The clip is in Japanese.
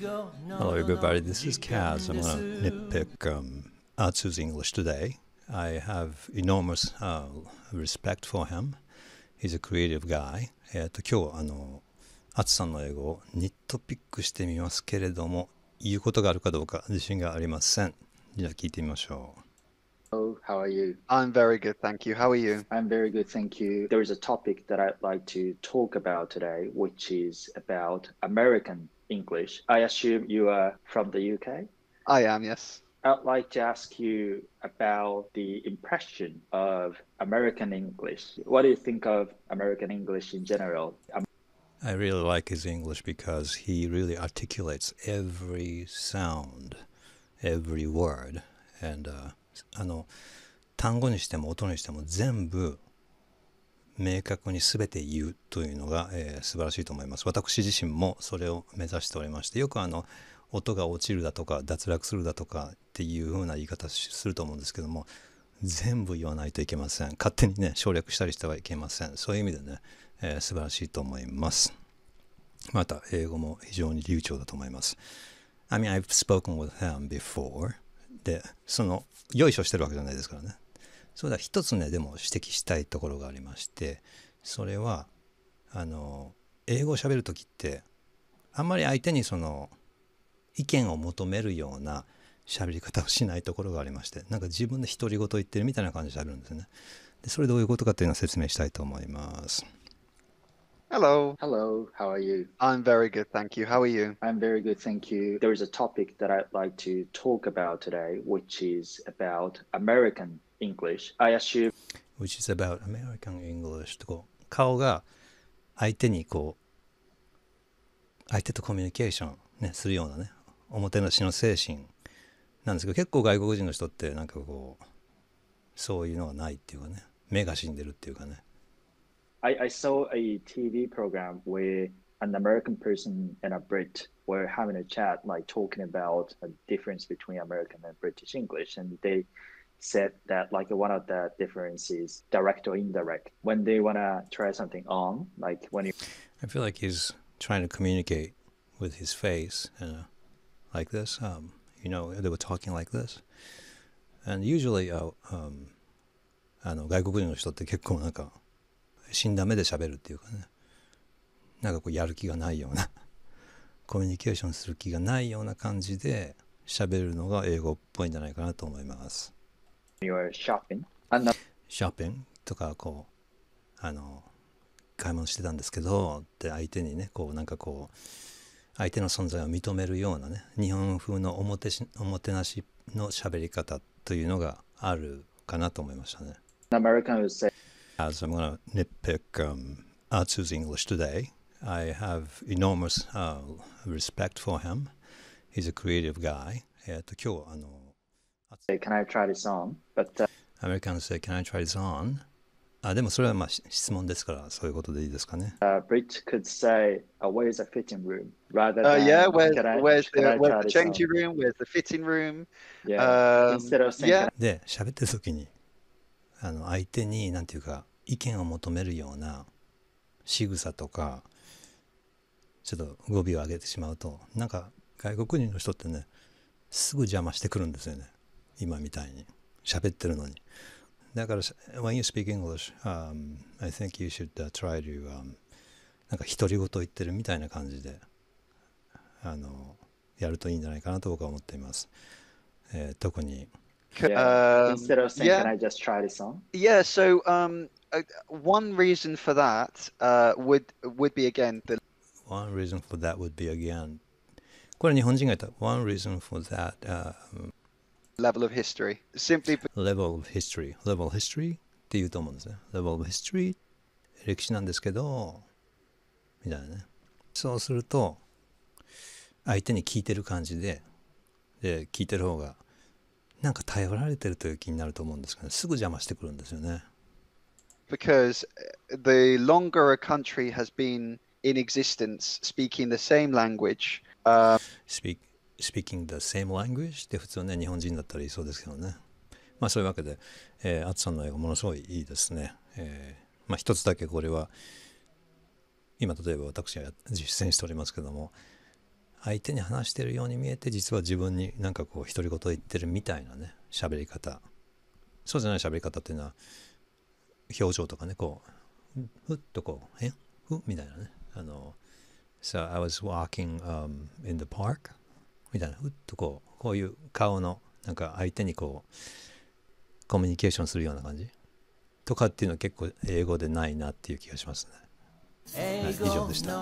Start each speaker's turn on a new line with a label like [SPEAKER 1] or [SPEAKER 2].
[SPEAKER 1] Hello, everybody. This is Kaz. I'm going to nitpick um, Atsu's English today. I have enormous uh, respect for him. He's a creative guy. えっ、と、今日、あの、アツさんの英語をニットピックしてみますけれども、言うことがあるかどうか自信がありません。じゃあ聞いてみましょう。
[SPEAKER 2] Hello, how are you?
[SPEAKER 3] I'm very good, thank you. How are you?
[SPEAKER 2] I'm very good, thank you. There is a topic that I'd like to talk about today, which is about American English. I assume you are from the UK.
[SPEAKER 3] I am, yes.
[SPEAKER 2] I'd like to ask you about the impression of American English. What do you think of American English in general? Um,
[SPEAKER 1] I really like his English because he really articulates every sound, every word. And, uh, あの、単語にしても音にしても全部 明確に全て言うというのが、えー素晴らしいと思います。私自身もそれを目指しておりまして、よくあの、音が落ちるだとか脱落するだとかっていう風な言い方すると思うんですけども全部言わないといけません。勝手にね省略したりしてはいけません。そういう意味でね、えー素晴らしいと思います。また英語も非常に流暢だと思います。I mean I've spoken with him before でそのよいしょしてるわけじゃないですからね。それでは一つねでも指摘したいところがありましてそれはあの英語を喋る時ってあんまり相手にその意見を求めるような喋り方をしないところがありましてなんか自分で独り言言ってるみたいな感じであるんですね。でそれどういうことかっていうのを説明したいと思います。
[SPEAKER 3] Hello.
[SPEAKER 2] hello, how are you?
[SPEAKER 3] I'm very good, thank you. How are you?
[SPEAKER 2] I'm very good, thank you. There is a topic that I'd like to talk about today, which is about American English. I assume
[SPEAKER 1] which is about American English とこう顔が相手にこう相手とコミュニケーション、ね、するようなねおもてなしの精神なんですけど結構外国人の人ってなんかこうそういうのがないっていうかね目が死んでるっていうかね
[SPEAKER 2] I, I saw a TV program where an American person and a Brit were having a chat, like talking about a difference between American and British English, and they said that like one of the difference is direct or indirect. When they wanna try something on, like when you
[SPEAKER 1] I feel like he's trying to communicate with his face, uh, like this. Um, you know, they were talking like this, and usually, uh, um, あの外国人の人って結構なんか 死んだ目で喋るっていうかね、なんかこうやる気がないような、コミュニケーションする気がないような感じで喋るのが英語っぽいんじゃないかなと思います。ショッピングとかこうあの買い物してたんですけどって相手にねこうなんかこう相手の存在を認めるようなね日本風のおもてしおもてなしの喋り方というのがあるかなと思いましたね。
[SPEAKER 2] an American would say,
[SPEAKER 1] As I'm going to nitpick um, Atsu's English today, I have enormous uh, respect for him. He's a creative guy. えっと今日あの
[SPEAKER 2] "Can I try this on?" But uh,
[SPEAKER 1] アメリカン say, Can I try this on? あでもそれはまあし質問ですからそういうことでいいですかね。
[SPEAKER 2] uh, Brit could say, uh, "Where's the fitting room?" rather
[SPEAKER 3] Uh,
[SPEAKER 2] than
[SPEAKER 3] yeah, where's,
[SPEAKER 2] "Can I-
[SPEAKER 3] where's
[SPEAKER 2] can I
[SPEAKER 3] the, where's
[SPEAKER 2] try
[SPEAKER 3] the
[SPEAKER 2] this on?"
[SPEAKER 3] changing room? Where's the fitting room?
[SPEAKER 2] Yeah.
[SPEAKER 3] Um,
[SPEAKER 2] Instead of saying,
[SPEAKER 3] yeah.
[SPEAKER 2] "Can
[SPEAKER 1] で喋ってる時に あの相手に何て言うか意見を求めるような仕草とかちょっと語尾を上げてしまうとなんか外国人の人ってねすぐ邪魔してくるんですよね。今みたいに。喋ってるのに。だから when you speak English、um, I think you should、try to、um, なんか独り言言ってるみたいな感じであのやるといいんじゃないかなと僕は思っています、えー特に
[SPEAKER 2] Yeah.
[SPEAKER 3] um,
[SPEAKER 2] Instead of saying,
[SPEAKER 3] yeah.
[SPEAKER 2] "Can I just try this on?"
[SPEAKER 3] Yeah, so um, uh, one reason for that uh, would would be again the
[SPEAKER 1] One reason for that would be again これ日本人が言った One reason for that、uh,
[SPEAKER 3] level of history. Simply be-
[SPEAKER 1] level of history level of history って言うと思うんですね level of history 歴史なんですけどみたいなねそうすると相手に聞いてる感じでで聞いてる方が なんか頼られてるという気になると思うんですけど、すぐ邪魔してくるんですよね。
[SPEAKER 3] Because uh, the longer a country has been in existence speaking the same language, uh,
[SPEAKER 1] speak, speaking the same language って普通ね日本人だったら言いそうですけどね。まあそういうわけで、えー、アツさんの英語ものすごいいいですね、えーまあ一つだけこれは今例えば私が実践しておりますけども相手に話してるように見えて実は自分になんかこう独り言言ってるみたいなね喋り方。そうじゃない喋り方っていうのは表情とかねこうふっとこうえ？ふみたいなね。あの So I was walking、um, in the park みたいな。ふっとこうこういう顔のなんか相手にこうコミュニケーションするような感じ？とかっていうのは結構英語でないなっていう気がしますね。はい、以上でした。